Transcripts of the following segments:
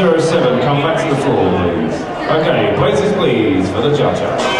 07, come back to the floor, please. Okay, places please for the judge.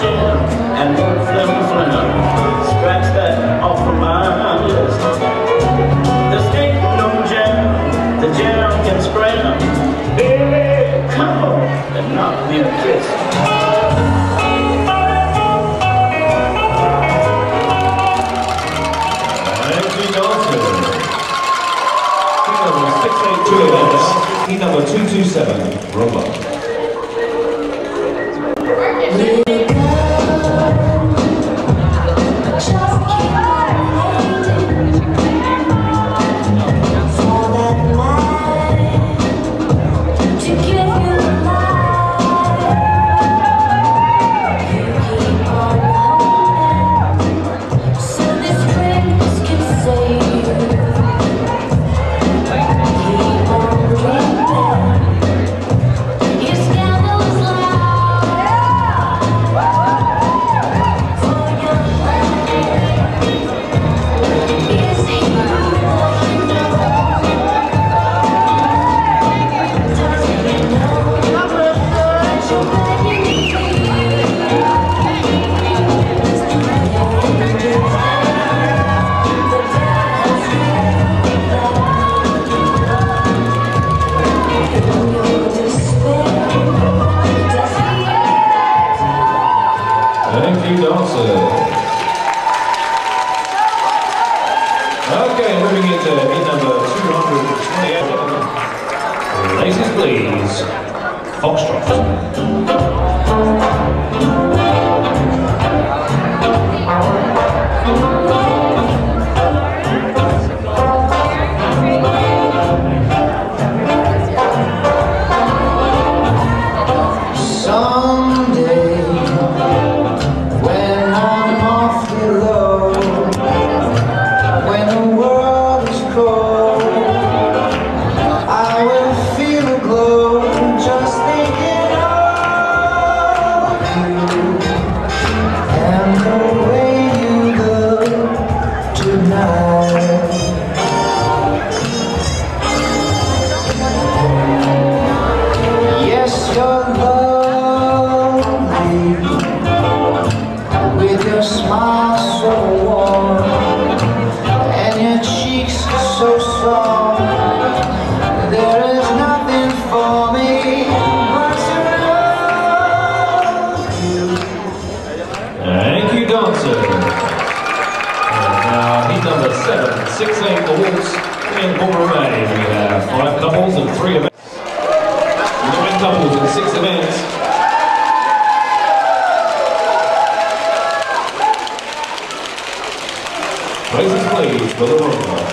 Jane and Slim Swindle. six singles, and four remaining. We have five couples and three events. Nine couples and six events. Places, please, for the room.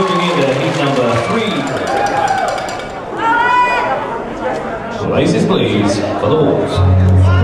moving into heat number three. Places please for the Wolves.